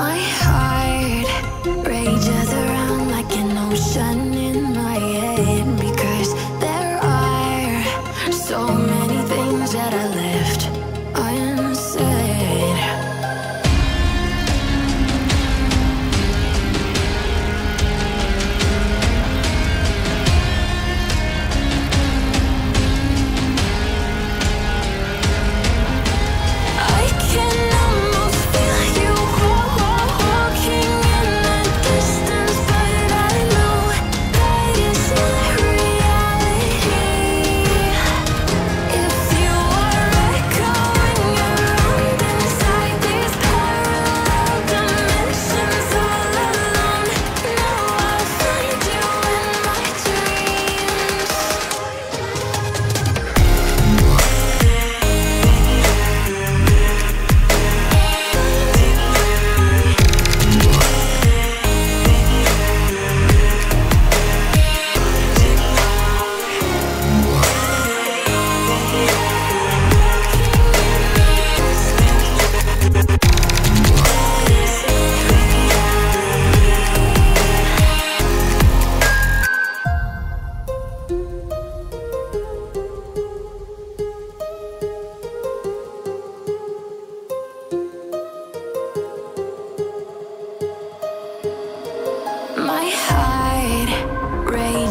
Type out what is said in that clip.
my heart.